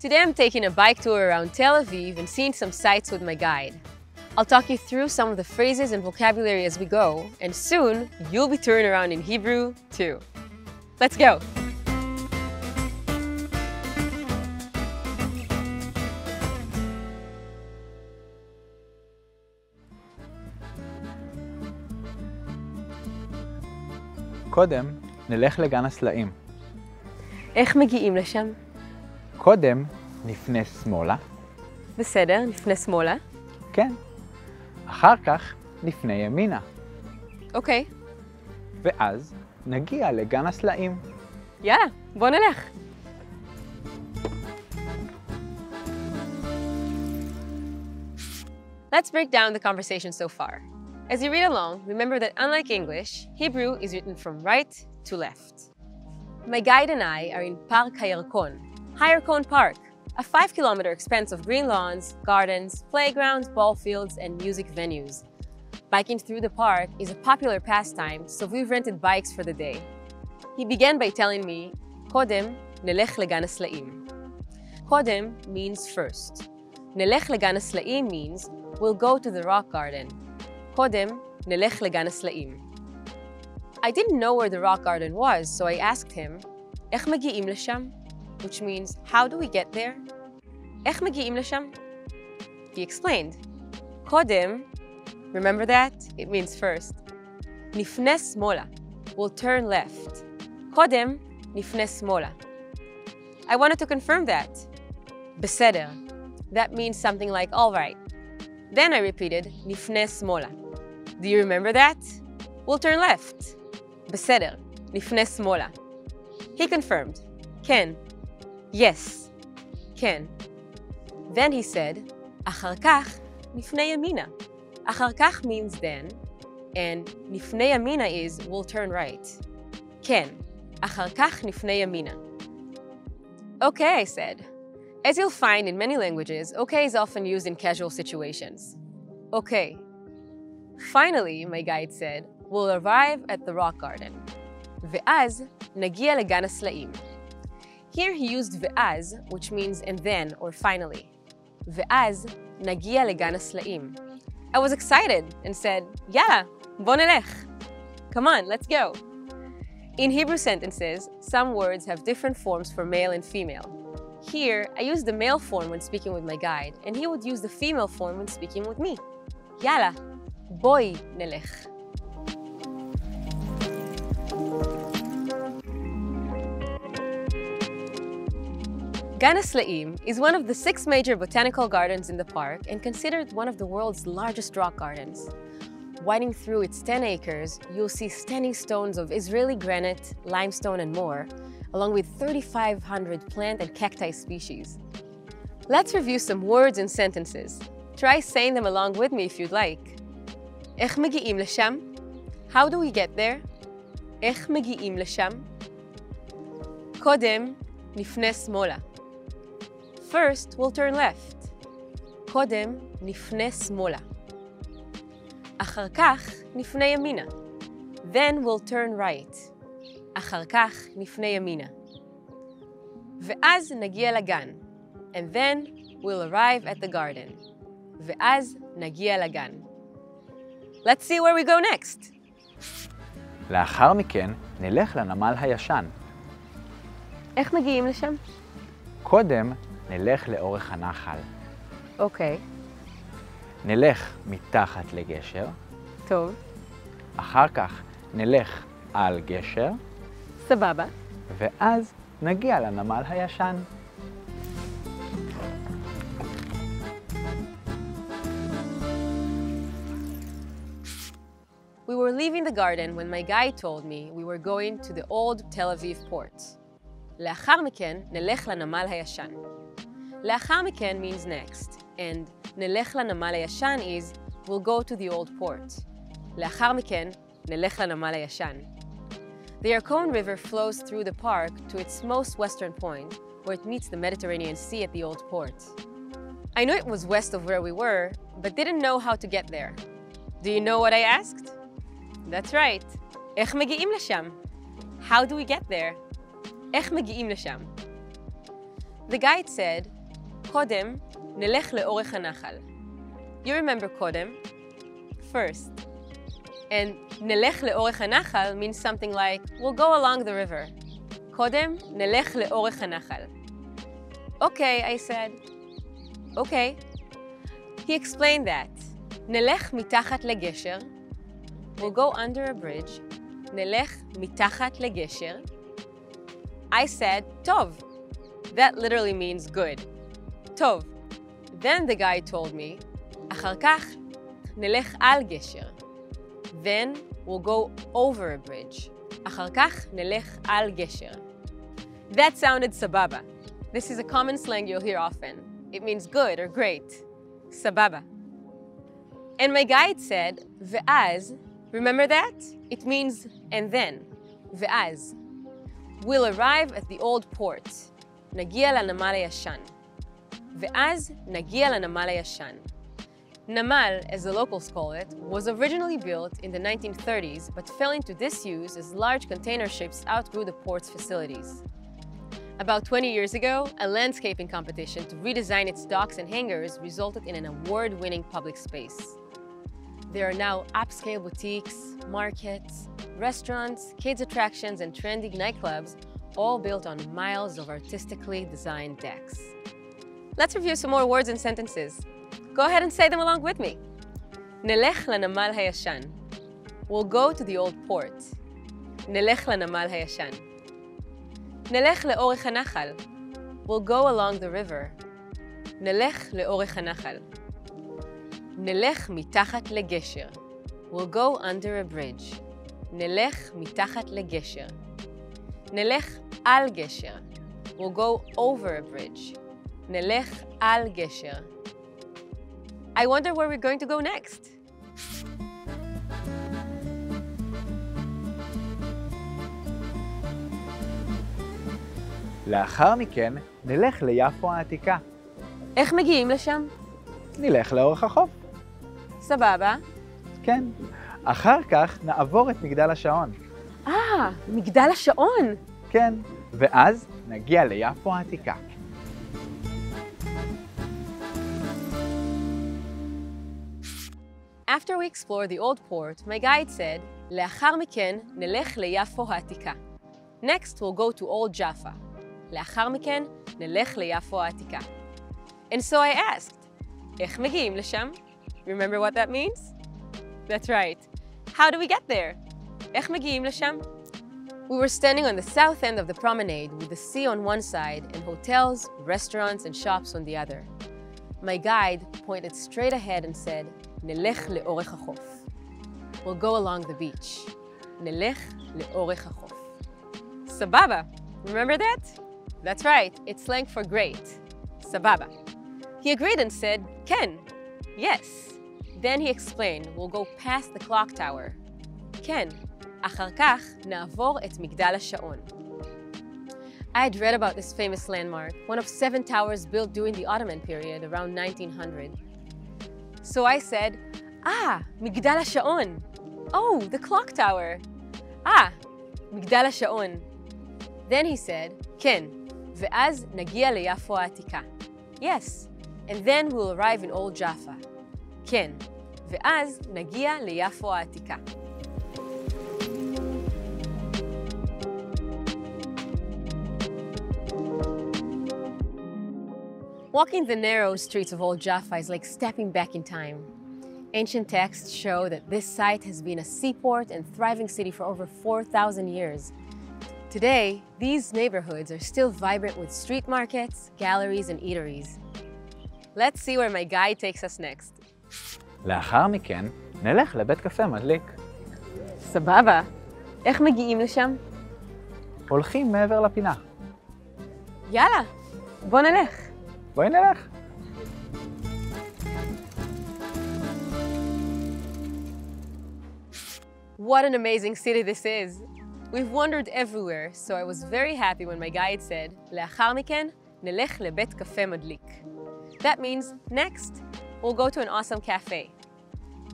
Today I'm taking a bike tour around Tel Aviv and seeing some sights with my guide. I'll talk you through some of the phrases and vocabulary as we go, and soon you'll be touring around in Hebrew too. Let's go! קודם נלך לגן הסלעים. איך מגיעים לשם? קודם נפנה שמאלה, בסדר, נפנה שמאלה. כן. אחר כך נפנה ימינה, אוקיי. ואז נגיע לגן הסלעים. יאללה, בוא נלך. Let's break down the conversation so far. As you read along, remember that unlike English, Hebrew is written from right to left. My guide and I are in Park Hayarkon, Hayarkon Park, a five kilometer expanse of green lawns, gardens, playgrounds, ball fields, and music venues. Biking through the park is a popular pastime, so we've rented bikes for the day. He began by telling me, "Kodem nelech לגן הסלעים. Kodem means first. Nelech לגן הסלעים means we'll go to the rock garden. Kodem nelech לגן הסלעים. I didn't know where the rock garden was, so I asked him, איך מגיעים Which means, how do we get there? איך מגיעים לשם? He explained, קודם, remember that? It means first. נפנה שמאלה, we'll turn left. קודם, נפנה שמאלה. I wanted to confirm that. בסדר. That means something like, all right. Then I repeated, נפנה שמאלה. Do you remember that? We'll turn left. בסדר, נפנה שמאלה. He confirmed, כן. Yes, כן. Then he said, אחר כך נפנה ימינה. אחר כך means then, and נפנה ימינה is we'll turn right. כן, אחר כך נפנה ימינה. Okay, I said. As you'll find in many languages, okay is often used in casual situations. Okay. Finally, my guide said, we'll arrive at the rock garden. ואז נגיע לגן הסלעים. Here he used ואז, which means and then or finally. ואז נגיע לגן הסלעים. I was excited and said, יאללה, בוא נלך. Come on, let's go. In Hebrew sentences, some words have different forms for male and female. Here, I use the male form when speaking with my guide, and he would use the female form when speaking with me. יאללה, בואי נלך. Gan Haslaim is one of the six major botanical gardens in the park and considered one of the world's largest rock gardens. Winding through its 10 acres, you'll see standing stones of Israeli granite, limestone, and more, along with 3,500 plant and cacti species. Let's review some words and sentences. Try saying them along with me if you'd like. איך מגיעים לשם? How do we get there? איך מגיעים לשם? קודם נפנה שמאלה. First, we'll turn left. קודם נפנה שמאלה. אחר כך נפנה ימינה. Then we'll turn right. אחר כך נפנה ימינה. ואז נגיע לגן. And then we'll arrive at the garden. ואז נגיע לגן. Let's see where we go next. לאחר מכן נלך לנמל הישן. איך מגיעים לשם? קודם נלך לאורך הנחל. אוקיי, נלך מתחת לגשר, טוב, אחר כך נלך על גשר, סבבה. ואז נגיע לנמל הישן. We were leaving the garden when my guide told me we were going to the old Tel Aviv port. לאחר מכן, נלך לנמל הישן. לאחר מכן means next, and נלך לנמל הישן is we'll go to the old port. לאחר מכן, נלך לנמל הישן. The Yarkon River flows through the park to its most western point, where it meets the Mediterranean Sea at the old port. I knew it was west of where we were, but didn't know how to get there. Do you know what I asked? That's right. איך מגיעים לשם? How do we get there? איך מגיעים לשם? The guide said, קודם נלך לאורך הנחל. You remember קודם, first. And נלך לאורך הנחל means something like, we'll go along the river. קודם נלך לאורך הנחל. Okay, I said. Okay. He explained that. נלך מתחת לגשר. We'll go under a bridge. נלך מתחת לגשר. I said, טוב. That literally means good. טוב. Then the guy told me, אחר כך נלך על גשר. Then we'll go over a bridge. אחר כך נלך על גשר. That sounded sababa. This is a common slang you'll hear often. It means good or great. Sababa. And my guide said, ve'az, remember that? It means and then. Ve'az. We'll arrive at the old port. נגיע לנמל הישן. ואז נגיע לנמל הישן. Namal, as the locals call it, was originally built in the 1930s but fell into disuse as large container ships outgrew the port's facilities. About 20 years ago, a landscaping competition to redesign its docks and hangars resulted in an award-winning public space. There are now upscale boutiques, markets, restaurants, kids attractions, and trendy nightclubs, all built on miles of artistically designed decks. Let's review some more words and sentences. Go ahead and say them along with me. Nelech lanamal hayashan. We'll go to the old port. Nelech lanamal hayashan. Nelech leorich hanachal. We'll go along the river. Nelech leorich hanachal. נלך מתחת לגשר. We'll go under a bridge. נלך מתחת לגשר. נלך על גשר. We'll go over a bridge. נלך על גשר. I wonder where we're going to go next. לאחר מכן נלך ליפו העתיקה. איך מגיעים לשם? נלך לאורך החוף. סבבה. כן. אחר כך נעבור את מגדל השעון. אה, מגדל השעון. כן. ואז נגיע ליפו העתיקה. After we explore the old port, my guide said, לאחר מכן נלך ליפו העתיקה. Next we'll go to old Jaffa. לאחר מכן נלך ליפו העתיקה. And so I asked, איך מגיעים לשם? Remember what that means? That's right. How do we get there? איך מגיעים לשם? We were standing on the south end of the promenade with the sea on one side and hotels, restaurants, and shops on the other. My guide pointed straight ahead and said, נלך לאורך החוף. We'll go along the beach. נלך לאורך החוף. סבבה. Remember that? That's right, it's slang for great. Sababa. He agreed and said, Ken. Yes. Then he explained, we'll go past the clock tower. Ken. אחר כך נעבור את מגדל השעון. I had read about this famous landmark, one of seven towers built during the Ottoman period around 1900. So I said, Ah, מגדל השעון. Oh, the clock tower. Ah, מגדל השעון. Then he said, כן, ואז נגיע ליפו העתיקה. Yes, and then we'll arrive in old Jaffa. כן, ואז נגיע ליפו העתיקה. Walking the narrow streets of Old Jaffa is like stepping back in time. Ancient texts show that this site has been a seaport and thriving city for over 4,000 years. Today, these neighborhoods are still vibrant with street markets, galleries, and eateries. Let's see where my guide takes us next. לאחר מכן נלך לבית קפה מדליק. סבבה. איך מגיעים לשם? הולכים מעבר לפינה. יאללה, בוא נלך. בואי נלך. What an amazing city this is. We've wandered everywhere, so I was very happy when my guide said, לאחר מכן, נלך לבית קפה מדליק. That means, next, we'll go to an awesome cafe.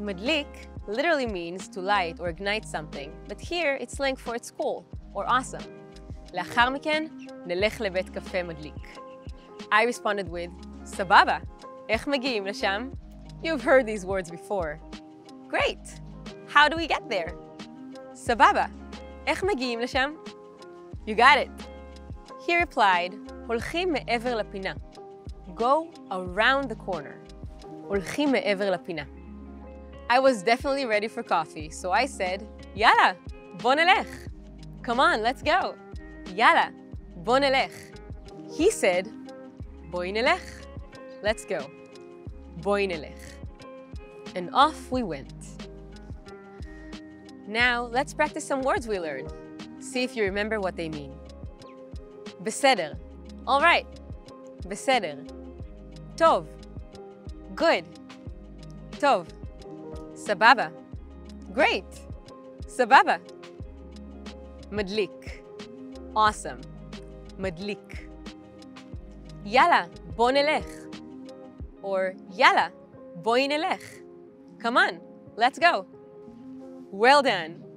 Madlik literally means to light or ignite something, but here it's slang for it's cool or awesome. לאחר מכן, נלך לבית קפה מדליק. I responded with, Sababa, איך מגיעים לשם? You've heard these words before. Great! How do we get there? Sababa, איך מגיעים לשם? You got it. He replied, הולכים מעבר לפינה. Go around the corner. הולכים מעבר לפינה. I was definitely ready for coffee, so I said, Yalla, bonelech. Come on, let's go. Yalla, bonelech. He said, Boinelech. Let's go. Boinelech. And off we went. Now, let's practice some words we learned. See if you remember what they mean. Beseder. All right. Beseder. Tov. Good. Tov. סבבה. Great. סבבה. מדליק. Awesome. מדליק. יאללה, בוא נלך. Or יאללה, בואי נלך. Come on, let's go. Well done.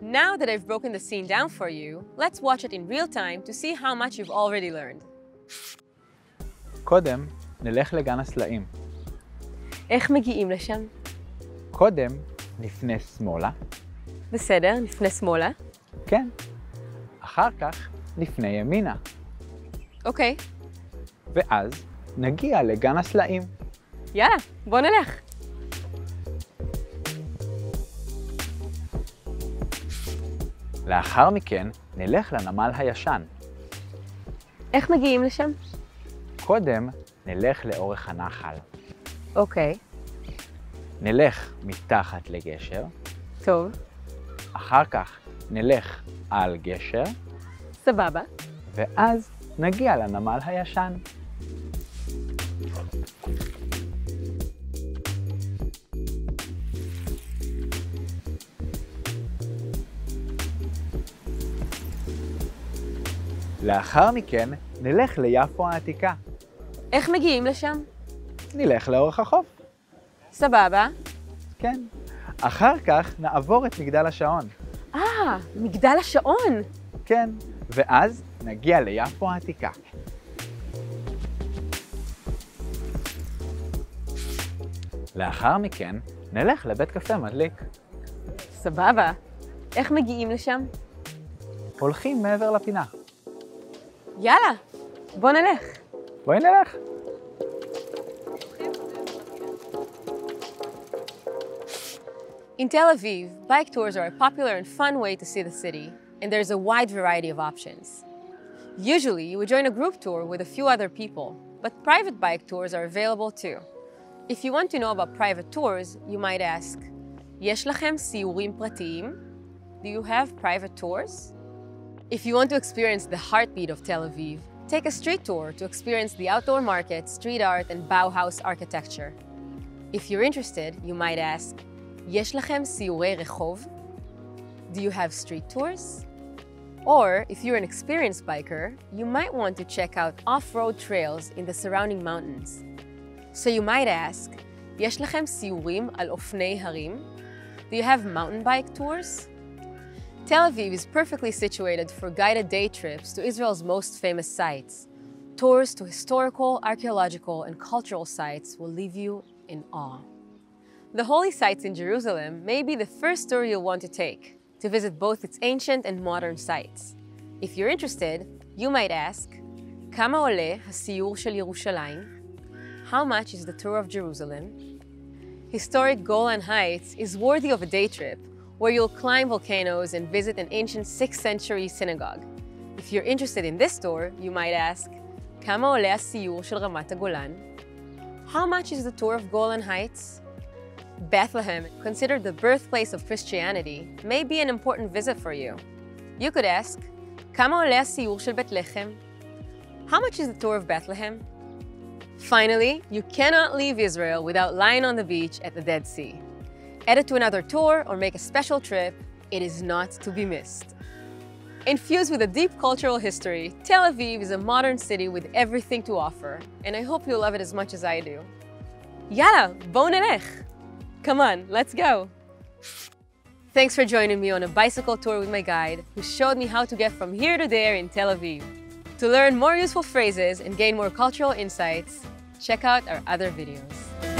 Now that I've broken the scene down for you, let's watch it in real time to see how much you've already learned. קודם נלך לגן הסלעים. איך מגיעים לשם? קודם נפנה שמאלה, בסדר, נפנה שמאלה. כן. אחר כך נפנה ימינה, אוקיי, ואז נגיע לגן הסלעים. יאללה, בוא נלך. לאחר מכן נלך לנמל הישן. איך מגיעים לשם? קודם נלך לאורך הנחל. אוקיי, נלך מתחת לגשר, טוב, אחר כך נלך על גשר, סבבה. ואז נגיע לנמל הישן. לאחר מכן נלך ליפו העתיקה. איך מגיעים לשם? נלך לאורך החוף. סבבה. כן. אחר כך נעבור את מגדל השעון. אה, מגדל השעון. כן. ואז נגיע ליפו העתיקה. לאחר מכן נלך לבית קפה מדליק. סבבה. איך מגיעים לשם? הולכים מעבר לפינה. יאללה, בוא נלך. בואי נלך. In Tel Aviv, bike tours are a popular and fun way to see the city, and there's a wide variety of options. Usually, you would join a group tour with a few other people, but private bike tours are available too. If you want to know about private tours, you might ask, יש לכם סיורים פרטיים? Do you have private tours? If you want to experience the heartbeat of Tel Aviv, take a street tour to experience the outdoor market, street art, and Bauhaus architecture. If you're interested, you might ask, יש לכם סיורי רחוב? Do you have street tours? Or, if you're an experienced biker, you might want to check out off-road trails in the surrounding mountains. So you might ask, יש לכם סיורים על אופני הרים? Do you have mountain bike tours? Tel Aviv is perfectly situated for guided day trips to Israel's most famous sites. Tours to historical, archaeological, and cultural sites will leave you in awe. The holy sites in Jerusalem may be the first tour you'll want to take to visit both its ancient and modern sites. If you're interested, you might ask, כמה עולה הסיור של ירושלים? How much is the tour of Jerusalem? Historic Golan Heights is worthy of a day trip where you'll climb volcanoes and visit an ancient 6th century synagogue. If you're interested in this tour, you might ask, כמה עולה הסיור של רמת הגולן? How much is the tour of Golan Heights? Bethlehem, considered the birthplace of Christianity, may be an important visit for you. You could ask, כמה עולה הסיור של בית לחם? How much is the tour of Bethlehem? Finally, you cannot leave Israel without lying on the beach at the Dead Sea. Add to another tour or make a special trip, it is not to be missed. Infused with a deep cultural history, Tel Aviv is a modern city with everything to offer, and I hope you'll love it as much as I do. Yalla, בואו נלך! Come on, let's go! Thanks for joining me on a bicycle tour with my guide, who showed me how to get from here to there in Tel Aviv. To learn more useful phrases and gain more cultural insights, check out our other videos.